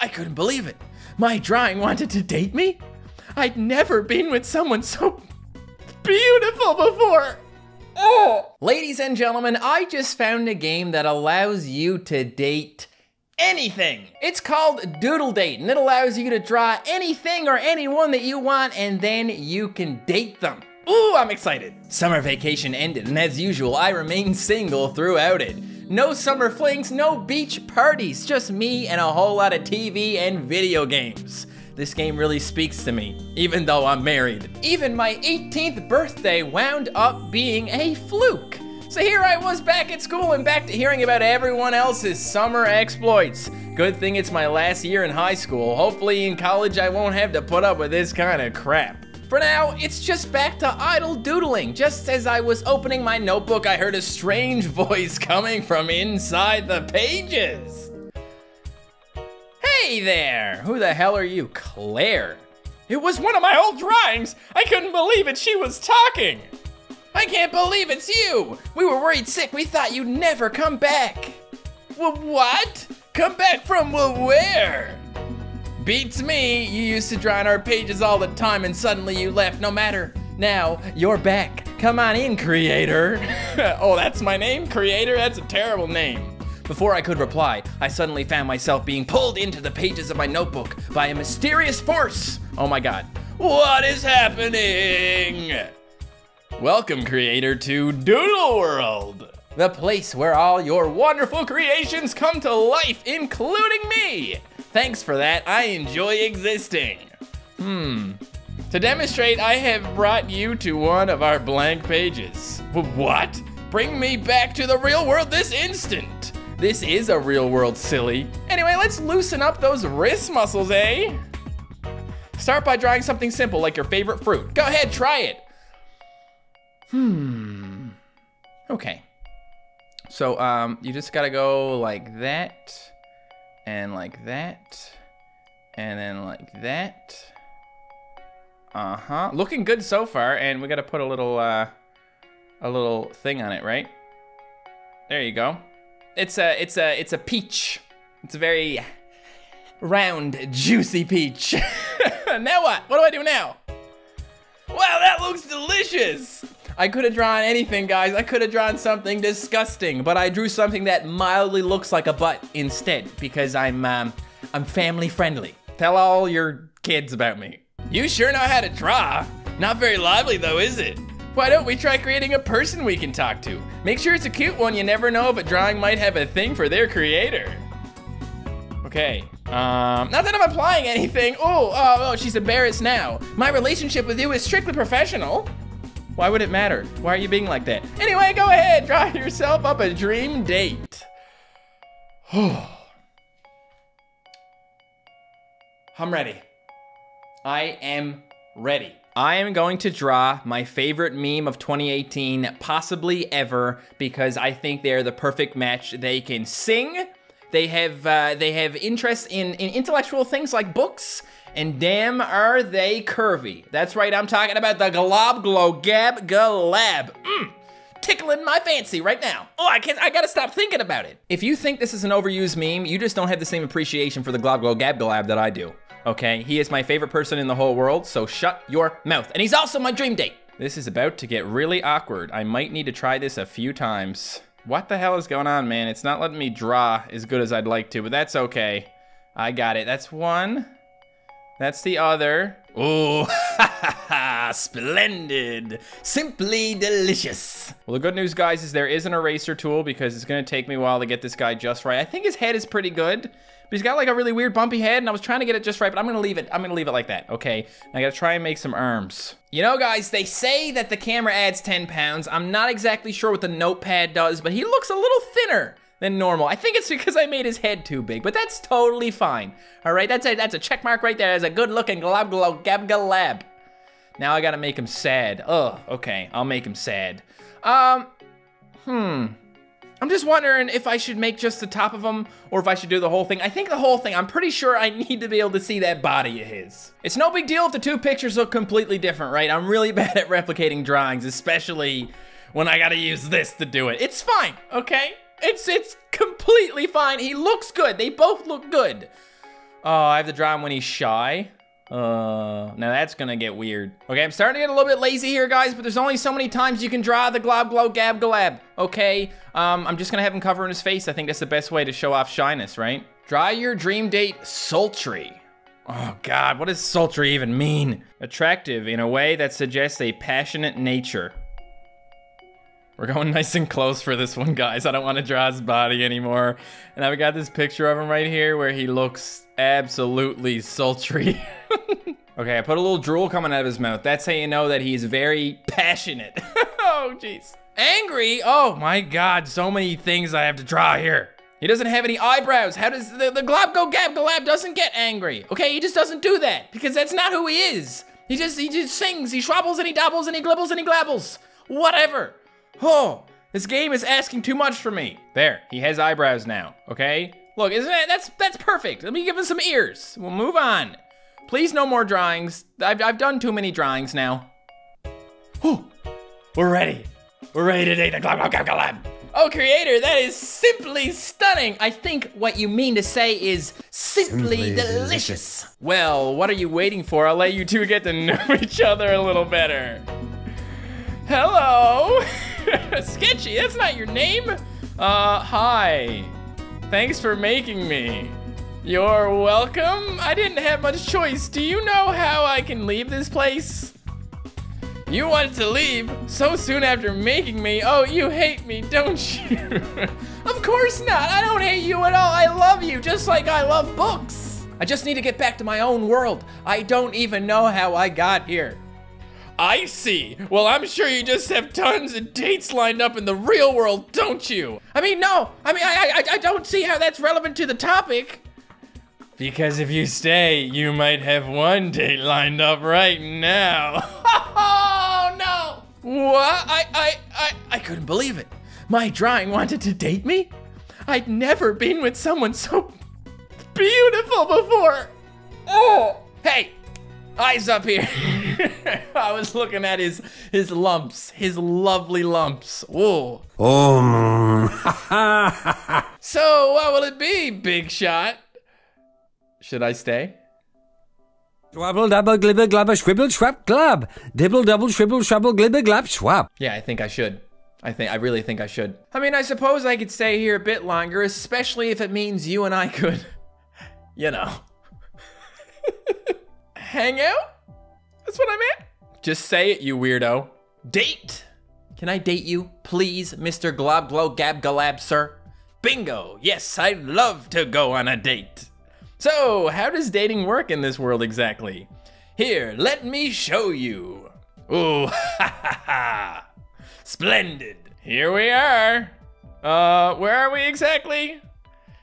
I couldn't believe it. My drawing wanted to date me? I'd never been with someone so beautiful before. Oh! Ladies and gentlemen, I just found a game that allows you to date anything. It's called Doodle Date, and it allows you to draw anything or anyone that you want, and then you can date them. Ooh, I'm excited. Summer vacation ended, and as usual, I remained single throughout it. No summer flings, no beach parties, just me and a whole lot of TV and video games. This game really speaks to me, even though I'm married. Even my 18th birthday wound up being a fluke. So here I was back at school and back to hearing about everyone else's summer exploits. Good thing it's my last year in high school. Hopefully in college I won't have to put up with this kind of crap. For now, it's just back to idle doodling. Just as I was opening my notebook, I heard a strange voice coming from inside the pages. Hey there! Who the hell are you, Claire? It was one of my old drawings! I couldn't believe it, she was talking! I can't believe it's you! We were worried sick, we thought you'd never come back! W what? Come back from where? Beats me! You used to draw on our pages all the time and suddenly you left, no matter. Now, you're back. Come on in, creator. oh, that's my name? Creator? That's a terrible name. Before I could reply, I suddenly found myself being pulled into the pages of my notebook by a mysterious force. Oh my god. What is happening? Welcome, creator, to Doodle World, the place where all your wonderful creations come to life, including me. Thanks for that, I enjoy existing. Hmm. To demonstrate, I have brought you to one of our blank pages. What? Bring me back to the real world this instant. This is a real world silly. Anyway, let's loosen up those wrist muscles, eh? Start by drawing something simple like your favorite fruit. Go ahead, try it. Hmm. Okay. So, um, you just gotta go like that, and like that, and then like that. Uh-huh. Looking good so far, and we gotta put a little, uh, a little thing on it, right? There you go. It's a it's a it's a peach. It's a very round, juicy peach. now what? What do I do now? Wow, that looks delicious. I could have drawn anything, guys. I could have drawn something disgusting, but I drew something that mildly looks like a butt instead because I'm um, I'm family friendly. Tell all your kids about me. You sure know how to draw. Not very lively though, is it? Why don't we try creating a person we can talk to? Make sure it's a cute one, you never know if a drawing might have a thing for their creator. Okay, um, not that I'm applying anything. Oh, oh, oh, she's embarrassed now. My relationship with you is strictly professional. Why would it matter? Why are you being like that? Anyway, go ahead, draw yourself up a dream date. I'm ready. I am ready. I am going to draw my favorite meme of 2018, possibly ever, because I think they're the perfect match. They can sing, they have uh, they have interest in, in intellectual things like books, and damn are they curvy. That's right, I'm talking about the Globglogabgalab. Mm, tickling my fancy right now. Oh, I can't, I gotta stop thinking about it. If you think this is an overused meme, you just don't have the same appreciation for the Globglogabgalab that I do okay? He is my favorite person in the whole world, so shut your mouth. And he's also my dream date. This is about to get really awkward. I might need to try this a few times. What the hell is going on, man? It's not letting me draw as good as I'd like to, but that's okay. I got it. That's one. That's the other. Oh, splendid. Simply delicious. Well, the good news, guys, is there is an eraser tool because it's gonna take me a while to get this guy just right. I think his head is pretty good. But he's got like a really weird bumpy head and I was trying to get it just right, but I'm gonna leave it, I'm gonna leave it like that, okay? I gotta try and make some arms. You know guys, they say that the camera adds 10 pounds. I'm not exactly sure what the notepad does, but he looks a little thinner than normal. I think it's because I made his head too big, but that's totally fine. All right, that's a, that's a check mark right there. That's a good looking Globglogabgalab. Now I gotta make him sad. Ugh, okay, I'll make him sad. Um, hmm. I'm just wondering if I should make just the top of him or if I should do the whole thing. I think the whole thing. I'm pretty sure I need to be able to see that body of his. It's no big deal if the two pictures look completely different, right? I'm really bad at replicating drawings, especially when I gotta use this to do it. It's fine, okay? It's it's completely fine. He looks good. They both look good. Oh, I have to draw him when he's shy. Uh, now that's gonna get weird. Okay, I'm starting to get a little bit lazy here, guys, but there's only so many times you can draw the glob, glow, gab, galab. Okay, um, I'm just gonna have him covering his face. I think that's the best way to show off shyness, right? Draw your dream date sultry. Oh God, what does sultry even mean? Attractive in a way that suggests a passionate nature. We're going nice and close for this one, guys. I don't want to draw his body anymore. And I've got this picture of him right here where he looks absolutely sultry. okay, I put a little drool coming out of his mouth. That's how you know that he's very passionate. oh, jeez. Angry? Oh my God, so many things I have to draw here. He doesn't have any eyebrows. How does the, the Globglogabgalab doesn't get angry? Okay, he just doesn't do that because that's not who he is. He just he just sings, he schwabbles and he dabbles and he glibbles and he glabbles. Whatever. Oh, this game is asking too much for me. There, he has eyebrows now, okay? Look, isn't that, that's, that's perfect. Let me give him some ears. We'll move on. Please no more drawings. I've, I've done too many drawings now. Oh, we're ready. We're ready to date the Glab Oh, creator, that is simply stunning. I think what you mean to say is simply, simply delicious. delicious. Well, what are you waiting for? I'll let you two get to know each other a little better. Hello. Sketchy, that's not your name. Uh, hi. Thanks for making me. You're welcome. I didn't have much choice. Do you know how I can leave this place? You wanted to leave so soon after making me. Oh, you hate me, don't you? of course not. I don't hate you at all. I love you just like I love books. I just need to get back to my own world. I don't even know how I got here. I see. Well, I'm sure you just have tons of dates lined up in the real world, don't you? I mean, no. I mean, I, I, I don't see how that's relevant to the topic. Because if you stay, you might have one date lined up right now. oh, no. What? I, I, I, I couldn't believe it. My drawing wanted to date me? I'd never been with someone so beautiful before. Oh, hey, eyes up here. I was looking at his his lumps, his lovely lumps. Whoa. Oh. so what will it be, big shot? Should I stay? Swabble double glibber glabber scribble swap glab. Dibble double shribble shrubble glibber glab swap. Yeah, I think I should. I think I really think I should. I mean, I suppose I could stay here a bit longer, especially if it means you and I could, you know, hang out. That's what I meant. Just say it, you weirdo. Date! Can I date you, please, Mr. Globglogabgalab, sir? Bingo! Yes, I'd love to go on a date. So, how does dating work in this world exactly? Here, let me show you. Ooh, ha ha ha! Splendid! Here we are. Uh, where are we exactly?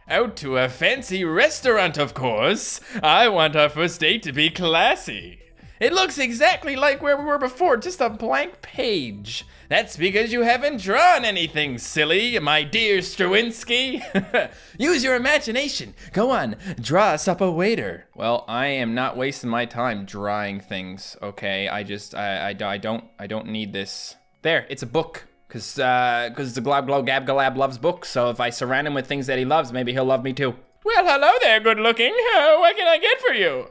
Out to a fancy restaurant, of course. I want our first date to be classy. It looks exactly like where we were before, just a blank page. That's because you haven't drawn anything, silly, my dear Strawinsky. Use your imagination. Go on, draw us up a waiter. Well, I am not wasting my time drawing things, okay? I just, I, I, I don't, I don't need this. There, it's a book. Cause, uh, cause the Globglogabgalab loves books, so if I surround him with things that he loves, maybe he'll love me too. Well, hello there, good looking. Uh, what can I get for you?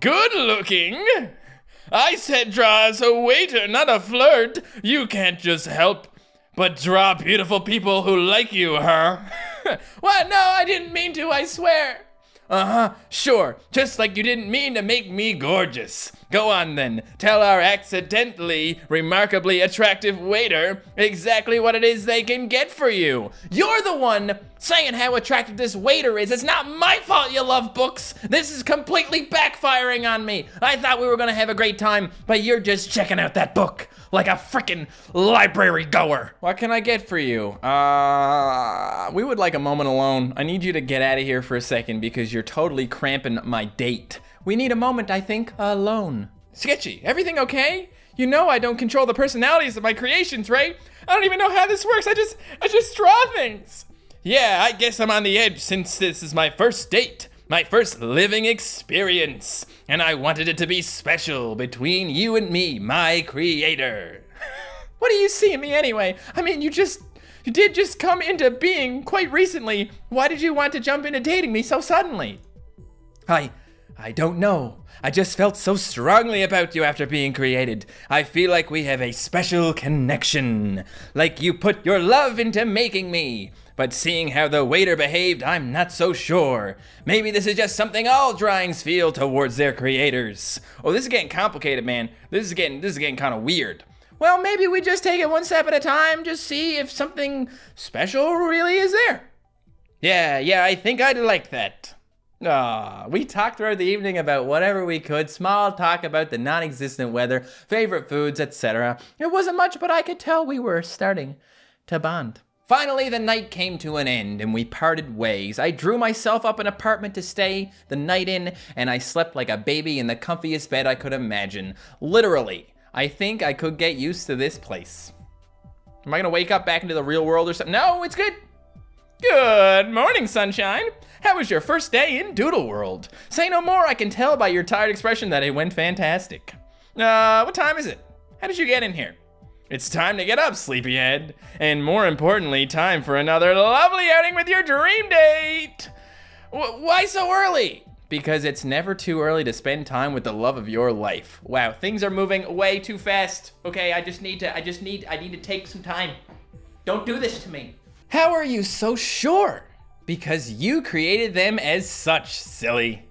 Good looking? I said draw as a waiter, not a flirt. You can't just help but draw beautiful people who like you, huh? what? No, I didn't mean to, I swear. Uh huh, sure. Just like you didn't mean to make me gorgeous. Go on then. Tell our accidentally, remarkably attractive waiter exactly what it is they can get for you. You're the one saying how attractive this waiter is. It's not my fault you love books. This is completely backfiring on me. I thought we were gonna have a great time, but you're just checking out that book like a freaking library goer. What can I get for you? Uh, we would like a moment alone. I need you to get out of here for a second because you're totally cramping my date. We need a moment, I think, alone. Sketchy, everything okay? You know I don't control the personalities of my creations, right? I don't even know how this works. I just, I just draw things. Yeah, I guess I'm on the edge since this is my first date, my first living experience, and I wanted it to be special between you and me, my creator. what do you see in me anyway? I mean, you just, you did just come into being quite recently. Why did you want to jump into dating me so suddenly? I. I don't know. I just felt so strongly about you after being created. I feel like we have a special connection. Like you put your love into making me. But seeing how the waiter behaved, I'm not so sure. Maybe this is just something all drawings feel towards their creators. Oh, this is getting complicated, man. This is getting this is getting kind of weird. Well, maybe we just take it one step at a time, just see if something special really is there. Yeah, yeah, I think I'd like that. Ah, we talked throughout the evening about whatever we could, small talk about the non-existent weather, favorite foods, etc. It wasn't much, but I could tell we were starting to bond. Finally, the night came to an end and we parted ways. I drew myself up an apartment to stay the night in, and I slept like a baby in the comfiest bed I could imagine. Literally, I think I could get used to this place. Am I gonna wake up back into the real world or something? No, it's good. Good morning, sunshine. How was your first day in Doodle World? Say no more, I can tell by your tired expression that it went fantastic. Uh, what time is it? How did you get in here? It's time to get up, sleepyhead. And more importantly, time for another lovely outing with your dream date. W why so early? Because it's never too early to spend time with the love of your life. Wow, things are moving way too fast. Okay, I just need to, I just need, I need to take some time. Don't do this to me. How are you so sure? Because you created them as such, silly.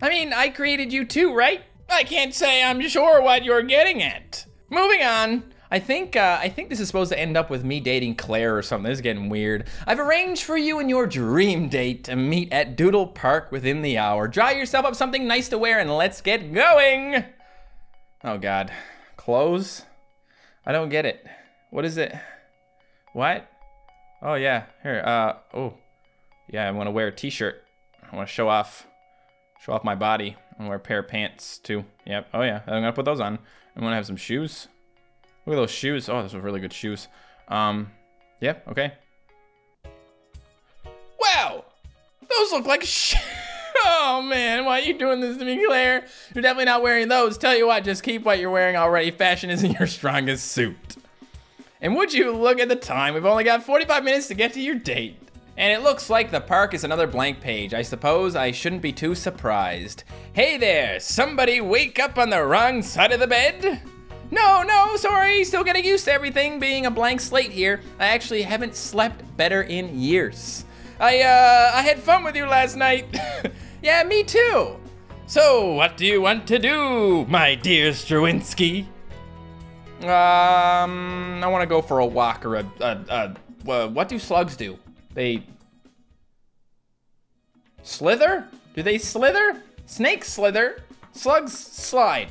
I mean, I created you too, right? I can't say I'm sure what you're getting at. Moving on. I think uh, I think this is supposed to end up with me dating Claire or something. This is getting weird. I've arranged for you and your dream date to meet at Doodle Park within the hour. Draw yourself up something nice to wear and let's get going. Oh God, clothes? I don't get it. What is it? What? Oh yeah, here. Uh oh, yeah. I want to wear a T-shirt. I want to show off, show off my body. I want to wear a pair of pants too. Yep. Oh yeah, I'm gonna put those on. I want to have some shoes. Look at those shoes. Oh, those are really good shoes. Um, yeah, okay. Wow! Those look like sh Oh man, why are you doing this to me, Claire? You're definitely not wearing those. Tell you what, just keep what you're wearing already. Fashion isn't your strongest suit. And would you look at the time? We've only got 45 minutes to get to your date. And it looks like the park is another blank page. I suppose I shouldn't be too surprised. Hey there, somebody wake up on the wrong side of the bed? No, no, sorry, still getting used to everything being a blank slate here. I actually haven't slept better in years. I, uh, I had fun with you last night. yeah, me too. So, what do you want to do, my dear Strawinski? Um, I want to go for a walk or a, a, a, a, what do slugs do? They slither? Do they slither? Snakes slither. Slugs slide.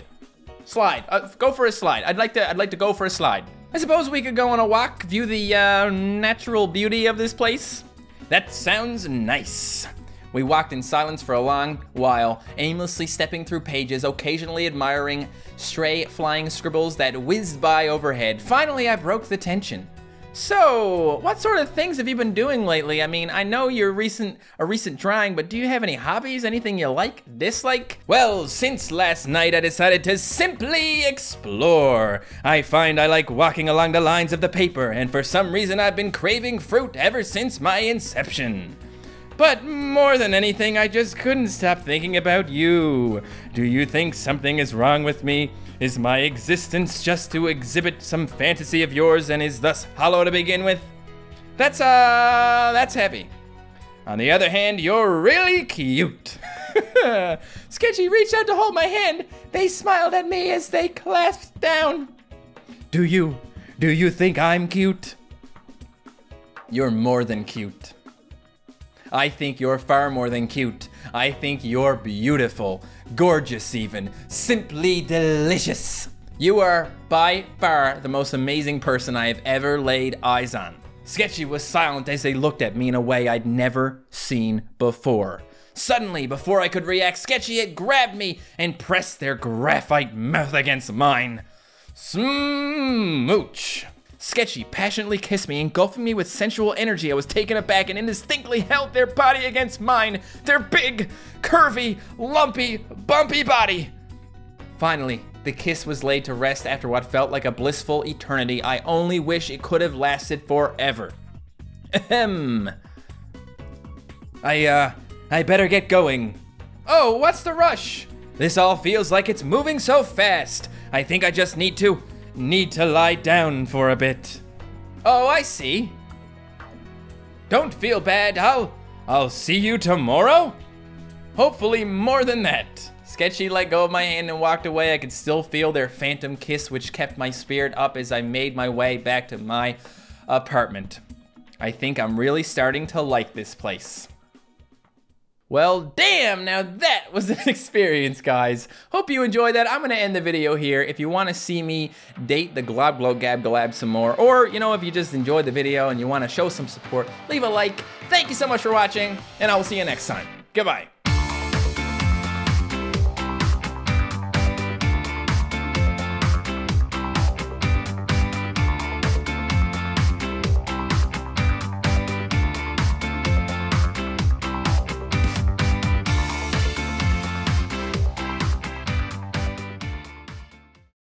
Slide. Uh, go for a slide. I'd like to. I'd like to go for a slide. I suppose we could go on a walk, view the uh, natural beauty of this place. That sounds nice. We walked in silence for a long while, aimlessly stepping through pages, occasionally admiring stray flying scribbles that whizzed by overhead. Finally, I broke the tension. So, what sort of things have you been doing lately? I mean, I know you're recent a recent drawing, but do you have any hobbies? Anything you like, dislike? Well, since last night I decided to simply explore. I find I like walking along the lines of the paper, and for some reason I've been craving fruit ever since my inception. But more than anything, I just couldn't stop thinking about you. Do you think something is wrong with me? Is my existence just to exhibit some fantasy of yours and is thus hollow to begin with? That's, uh, that's heavy. On the other hand, you're really cute. Sketchy reached out to hold my hand. They smiled at me as they clasped down. Do you, do you think I'm cute? You're more than cute. I think you're far more than cute. I think you're beautiful, gorgeous even, simply delicious. You are by far the most amazing person I have ever laid eyes on. Sketchy was silent as they looked at me in a way I'd never seen before. Suddenly, before I could react, Sketchy had grabbed me and pressed their graphite mouth against mine. Smooch. Sketchy passionately kissed me, engulfing me with sensual energy. I was taken aback and indistinctly held their body against mine. Their big, curvy, lumpy, bumpy body. Finally, the kiss was laid to rest after what felt like a blissful eternity. I only wish it could have lasted forever. Ahem. I, uh, I better get going. Oh, what's the rush? This all feels like it's moving so fast. I think I just need to, need to lie down for a bit. Oh, I see. Don't feel bad, I'll, I'll see you tomorrow? Hopefully more than that. Sketchy let go of my hand and walked away. I could still feel their phantom kiss, which kept my spirit up as I made my way back to my apartment. I think I'm really starting to like this place. Well, damn, now that was an experience, guys. Hope you enjoyed that. I'm gonna end the video here. If you wanna see me date the Globglogabgalab some more, or, you know, if you just enjoyed the video and you wanna show some support, leave a like. Thank you so much for watching, and I will see you next time. Goodbye.